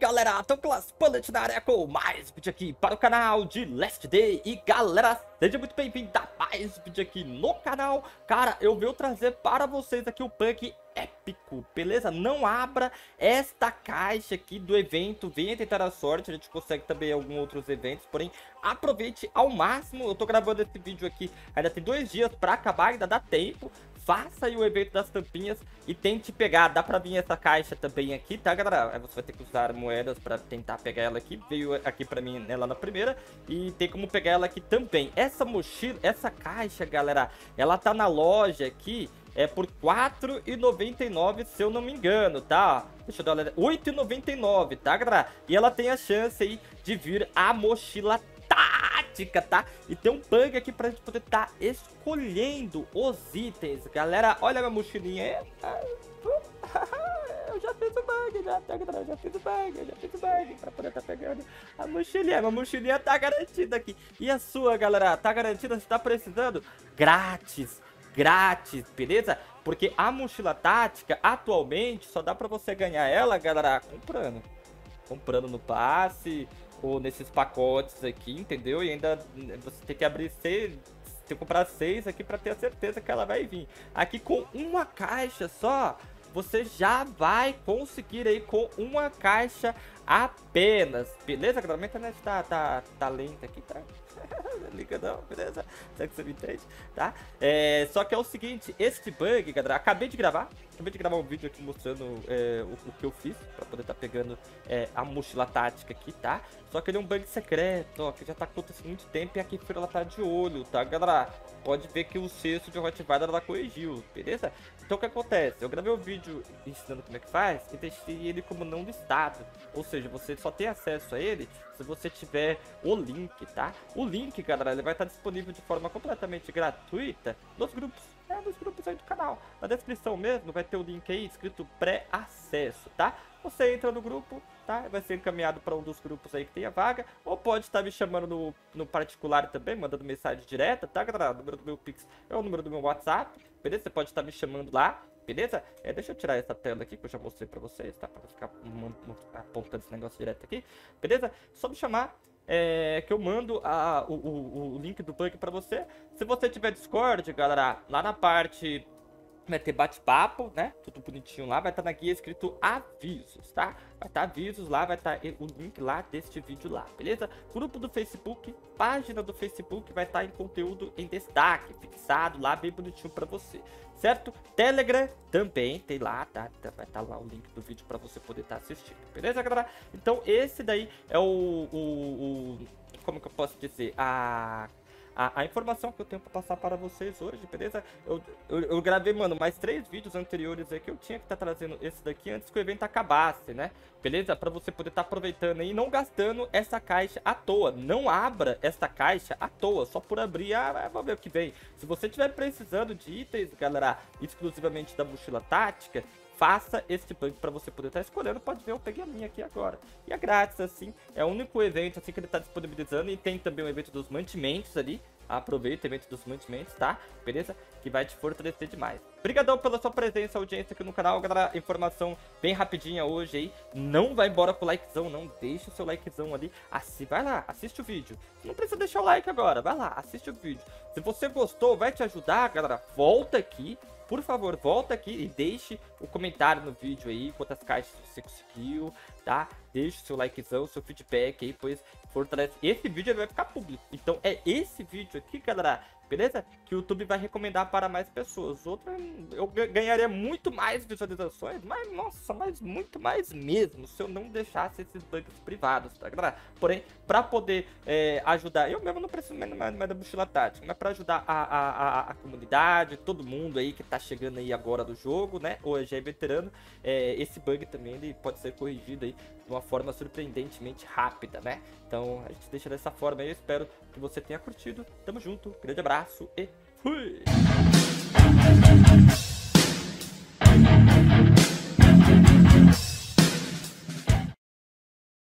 galera, tô Class Planet na área com mais vídeo aqui para o canal de Last Day. E galera, seja muito bem-vindo a mais vídeo aqui no canal Cara, eu venho trazer para vocês aqui o punk épico, beleza? Não abra esta caixa aqui do evento, venha tentar a sorte, a gente consegue também alguns outros eventos, porém aproveite ao máximo, eu tô gravando esse vídeo aqui, ainda tem dois dias para acabar, ainda dá tempo, faça aí o evento das tampinhas e tente pegar. Dá pra vir essa caixa também aqui, tá, galera? Você vai ter que usar moedas pra tentar pegar ela aqui. Veio aqui pra mim nela na primeira e tem como pegar ela aqui também. Essa mochila, essa caixa, galera, ela tá na loja aqui é por R$4,99, se eu não me engano, tá? Deixa eu dar uma olhada. R$8,99, tá, galera? E ela tem a chance aí de vir a mochila tática, tá? E tem um bug aqui pra gente poder estar tá escolhendo os itens. Galera, olha a minha mochilinha. O bug, já, tá, galera? Já fiz o bug, já fiz o bug pra poder estar tá pegando a mochilinha. Minha mochilinha tá garantida aqui. E a sua, galera? Tá garantida? Você tá precisando? Grátis grátis, beleza? Porque a mochila tática, atualmente, só dá pra você ganhar ela, galera, comprando. Comprando no passe, ou nesses pacotes aqui, entendeu? E ainda você tem que abrir seis, tem que comprar seis aqui pra ter a certeza que ela vai vir. Aqui com uma caixa só, você já vai conseguir aí com uma caixa apenas. Beleza, galera? Minha internet tá, tá, tá lenta aqui, tá? liga não, beleza? Será que você me entende, tá? É, só que é o seguinte, este bug, galera, acabei de gravar, acabei de gravar um vídeo aqui mostrando é, o, o, que eu fiz pra poder estar tá pegando é, a mochila tática aqui, tá? Só que ele é um bug secreto, ó, que já tá acontecendo muito tempo e aqui Kefir ela tá de olho, tá, galera? Pode ver que o cesto de Rottweiler ela corrigiu, beleza? Então o que acontece? Eu gravei um vídeo ensinando como é que faz e deixei ele como não listado, ou seja, você só tem acesso a ele se você tiver o link, tá? O link, galera, ele vai estar disponível de forma completamente gratuita nos grupos é nos grupos aí do canal. Na descrição mesmo vai ter o link aí escrito pré-acesso, tá? Você entra no grupo, tá? Vai ser encaminhado para um dos grupos aí que tem a vaga. Ou pode estar me chamando no, no particular também, mandando mensagem direta, tá, galera? O número do meu Pix é o número do meu WhatsApp, beleza? Você pode estar me chamando lá, beleza? É, deixa eu tirar essa tela aqui que eu já mostrei pra vocês, tá? Pra ficar apontando esse negócio direto aqui, beleza? Só me chamar, é, que eu mando a, o, o, o, link do bug pra você. Se você tiver Discord, galera, lá na parte vai ter bate-papo, né? Tudo bonitinho lá, vai estar tá na guia escrito avisos, tá? Vai estar tá avisos lá, vai estar tá o link lá deste vídeo lá, beleza? Grupo do Facebook, página do Facebook vai estar tá em conteúdo em destaque, fixado lá, bem bonitinho para você, certo? Telegram também tem lá, tá? tá vai estar tá lá o link do vídeo para você poder estar tá assistindo, beleza, galera? Então esse daí é o, o, o como que eu posso dizer? A a, a, informação que eu tenho pra passar para vocês hoje, beleza? Eu, eu, eu gravei, mano, mais três vídeos anteriores aí que eu tinha que estar tá trazendo esse daqui antes que o evento acabasse, né? Beleza? Pra você poder estar tá aproveitando aí e não gastando essa caixa à toa. Não abra essa caixa à toa, só por abrir, ah, vamos ver o que vem. Se você estiver precisando de itens, galera, exclusivamente da mochila tática, faça esse bug para você poder estar tá escolhendo. Pode ver, eu peguei a minha aqui agora. E é grátis, assim. É o único evento assim que ele está disponibilizando. E tem também o evento dos mantimentos ali. Aproveita o evento dos mantimentos, tá? Beleza? Que vai te fortalecer demais. Obrigadão pela sua presença, audiência aqui no canal, galera. Informação bem rapidinha hoje aí. Não vai embora com o likezão, não. Deixa o seu likezão ali. Assim, vai lá, assiste o vídeo. Não precisa deixar o like agora. Vai lá, assiste o vídeo. Se você gostou, vai te ajudar, galera. Volta aqui por favor, volta aqui e deixe o comentário no vídeo aí, quantas caixas você conseguiu, tá? Deixe seu likezão, seu feedback aí, pois fortalece. Esse vídeo vai ficar público. Então é esse vídeo aqui, galera, beleza? Que o YouTube vai recomendar para mais pessoas. Outra, eu ganharia muito mais visualizações, mas nossa, mas muito mais mesmo, se eu não deixasse esses bugs privados, tá, galera? Porém, para poder é, ajudar, eu mesmo não preciso mais, mais, mais da mochila tática, mas para ajudar a, a, a, a, comunidade, todo mundo aí que tá chegando aí agora do jogo, né? Já é veterano, é, esse bug também ele pode ser corrigido aí de uma forma surpreendentemente rápida, né? Então a gente deixa dessa forma aí, eu espero que você tenha curtido. Tamo junto, grande abraço e fui!